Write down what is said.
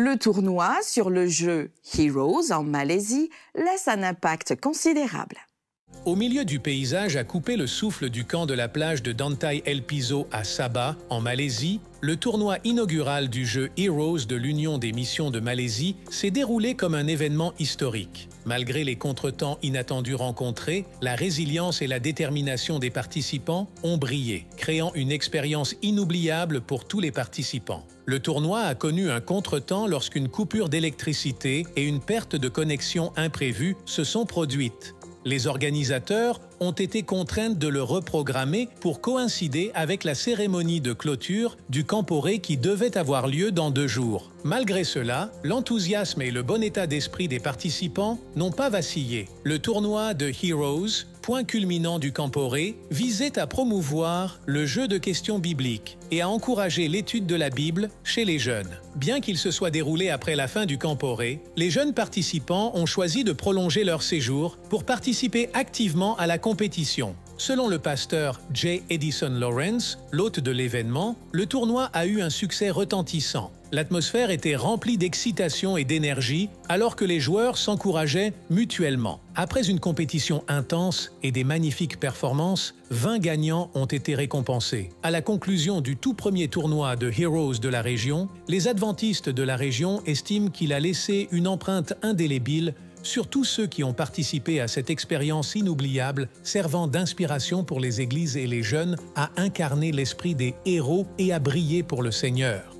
Le tournoi sur le jeu Heroes en Malaisie laisse un impact considérable. Au milieu du paysage à couper le souffle du camp de la plage de Dantai El Piso à Sabah, en Malaisie, le tournoi inaugural du jeu Heroes de l'Union des missions de Malaisie s'est déroulé comme un événement historique. Malgré les contretemps inattendus rencontrés, la résilience et la détermination des participants ont brillé, créant une expérience inoubliable pour tous les participants. Le tournoi a connu un contretemps lorsqu'une coupure d'électricité et une perte de connexion imprévue se sont produites. Les organisateurs ont été contraints de le reprogrammer pour coïncider avec la cérémonie de clôture du Camporé qui devait avoir lieu dans deux jours. Malgré cela, l'enthousiasme et le bon état d'esprit des participants n'ont pas vacillé. Le tournoi de Heroes, point culminant du Camporé, visait à promouvoir le jeu de questions bibliques et à encourager l'étude de la Bible chez les jeunes. Bien qu'il se soit déroulé après la fin du Camporé, les jeunes participants ont choisi de prolonger leur séjour pour participer activement à la compétition. Selon le pasteur J. Edison Lawrence, l'hôte de l'événement, le tournoi a eu un succès retentissant. L'atmosphère était remplie d'excitation et d'énergie alors que les joueurs s'encourageaient mutuellement. Après une compétition intense et des magnifiques performances, 20 gagnants ont été récompensés. À la conclusion du tout premier tournoi de Heroes de la région, les adventistes de la région estiment qu'il a laissé une empreinte indélébile sur tous ceux qui ont participé à cette expérience inoubliable servant d'inspiration pour les églises et les jeunes à incarner l'esprit des héros et à briller pour le Seigneur.